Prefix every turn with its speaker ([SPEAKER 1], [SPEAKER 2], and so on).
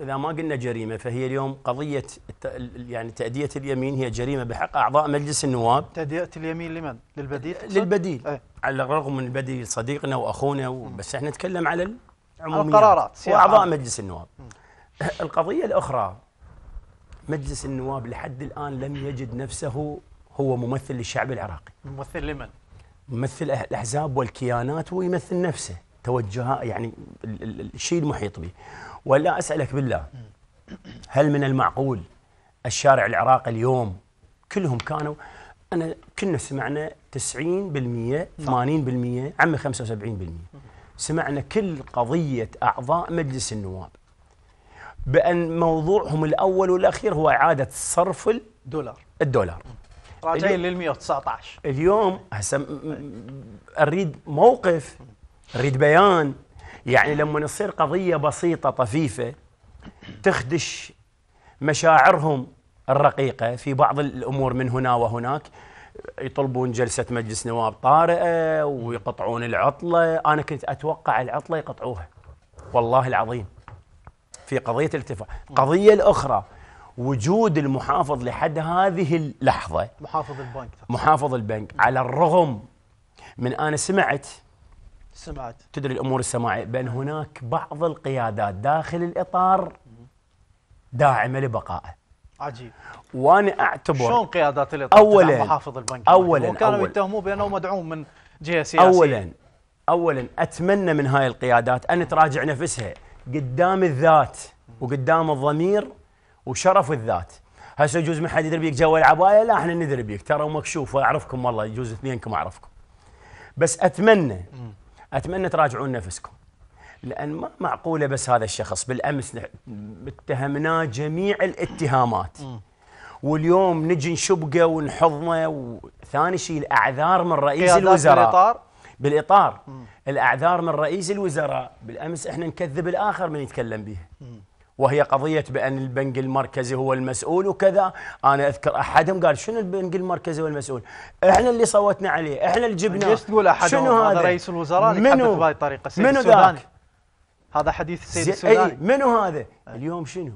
[SPEAKER 1] إذا ما قلنا جريمة فهي اليوم قضية الت- يعني تأدية اليمين هي جريمة بحق أعضاء مجلس النواب
[SPEAKER 2] تهدئه اليمين لمن؟ للبديل تقصد؟
[SPEAKER 1] للبديل
[SPEAKER 2] إيه.
[SPEAKER 1] على الرغم من البديل صديقنا وأخونا و- بس إحنا نتكلم على العموميات
[SPEAKER 2] القرارات، عام.
[SPEAKER 1] مجلس النواب القضية الأخرى مجلس النواب لحد الآن لم يجد نفسه هو ممثل للشعب العراقي
[SPEAKER 2] ممثل لمن؟
[SPEAKER 1] ممثل الأحزاب والكيانات ويمثل نفسه توجهات يعني ال- ال- الشيء المحيط به. ولا أسألك بالله هل من المعقول الشارع العراقي اليوم كلهم كانوا أنا كنا سمعنا 90% 80% عمي 75% سمعنا كل قضية أعضاء مجلس النواب بأن موضوعهم الأول والأخير هو إعادة صرف ال-
[SPEAKER 2] دولار.
[SPEAKER 1] الدولار.
[SPEAKER 2] راجعين لل 119
[SPEAKER 1] اليوم هسه أريد موقف اريد بيان. يعني لما تصير قضية بسيطة طفيفة تخدش مشاعرهم الرقيقة في بعض الأمور من هنا وهناك يطلبون جلسة مجلس نواب طارئة ويقطعون العطلة. أنا كنت أتوقع العطلة يقطعوها. والله العظيم. في قضية الارتفاع القضية الأخرى. وجود المحافظ لحد هذه اللحظة.
[SPEAKER 2] محافظ البنك.
[SPEAKER 1] محافظ البنك. على الرغم من أنا سمعت
[SPEAKER 2] سمعت.
[SPEAKER 1] تدري الأمور السماعية؟ بأن هناك بعض القيادات داخل الإطار داعمة لبقائه.
[SPEAKER 2] عجيب.
[SPEAKER 1] وأنا أعتبر
[SPEAKER 2] شلون قيادات الإطار
[SPEAKER 1] أولاً-
[SPEAKER 2] تدعم محافظ البنك؟ وكانوا
[SPEAKER 1] أولاً.
[SPEAKER 2] يتهموه بانه مدعوم من جهة سياسية.
[SPEAKER 1] اولا اولا أتمنى من هاي القيادات أن تراجع نفسها قدام الذات وقدام الضمير وشرف الذات. هسه يجوز ما حد يدري بيك جوا العبايه لا إحنا ندري بيك. ترى مكشوف وأعرفكم والله يجوز اثنينكم أعرفكم. بس أتمنى أتمنى تراجعون نفسكم. لأن ما معقولة بس هذا الشخص بالأمس اتهمناه جميع الاتهامات. واليوم نجي نشبقه ونحضنه وثاني شيء الأعذار من رئيس الوزراء.
[SPEAKER 2] بالإطار؟
[SPEAKER 1] بالإطار. الأعذار من رئيس الوزراء. بالأمس إحنا نكذب الآخر من يتكلم به وهي قضية بأن البنك المركزي هو المسؤول وكذا. أنا أذكر أحدهم قال شنو البنك المركزي هو المسؤول؟ إحنا اللي صوتنا عليه إحنا اللي جبناه.
[SPEAKER 2] ليش تقول أحد؟
[SPEAKER 1] شنو
[SPEAKER 2] هذا رئيس الوزراء اللي يتحدث بهذه الطريقة السيد
[SPEAKER 1] منو ذاك؟
[SPEAKER 2] هذا حديث السيد السوداني.
[SPEAKER 1] منو هذا؟ اليوم شنو؟